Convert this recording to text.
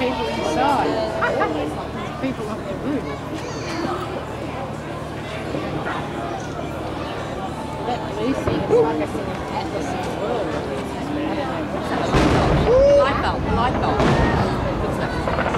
people inside. People off the roof. That blue thing is like a world. Light bulb, light bulb.